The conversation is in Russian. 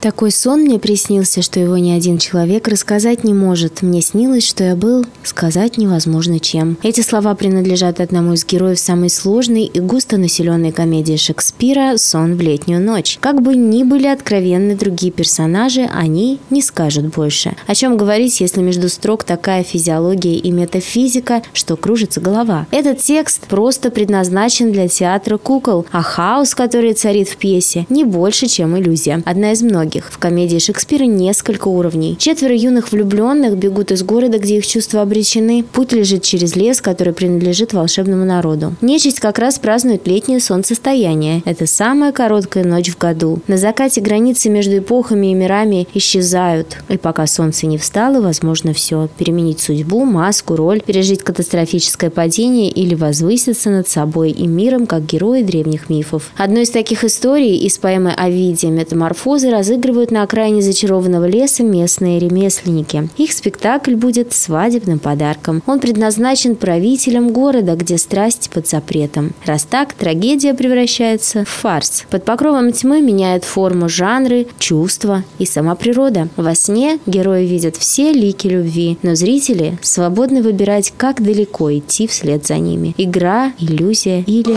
Такой сон мне приснился, что его ни один человек рассказать не может. Мне снилось, что я был сказать невозможно чем. Эти слова принадлежат одному из героев самой сложной и густо населенной комедии Шекспира «Сон в летнюю ночь». Как бы ни были откровенны другие персонажи, они не скажут больше. О чем говорить, если между строк такая физиология и метафизика, что кружится голова. Этот текст просто предназначен для театра кукол, а хаос, который царит в пьесе, не больше, чем иллюзия. Одна из многих многих. В комедии Шекспира несколько уровней. Четверо юных влюбленных бегут из города, где их чувства обречены. Путь лежит через лес, который принадлежит волшебному народу. Нечисть как раз празднует летнее солнцестояние. Это самая короткая ночь в году. На закате границы между эпохами и мирами исчезают. И пока солнце не встало, возможно все. Переменить судьбу, маску, роль, пережить катастрофическое падение или возвыситься над собой и миром, как герои древних мифов. Одной из таких историй из поэмы «Овидия. Метаморфозы» разыгрывает разыгрывают на окраине зачарованного леса местные ремесленники. Их спектакль будет свадебным подарком. Он предназначен правителям города, где страсть под запретом. Раз так, трагедия превращается в фарс. Под покровом тьмы меняют форму жанры, чувства и сама природа. Во сне герои видят все лики любви, но зрители свободны выбирать, как далеко идти вслед за ними. Игра, иллюзия или...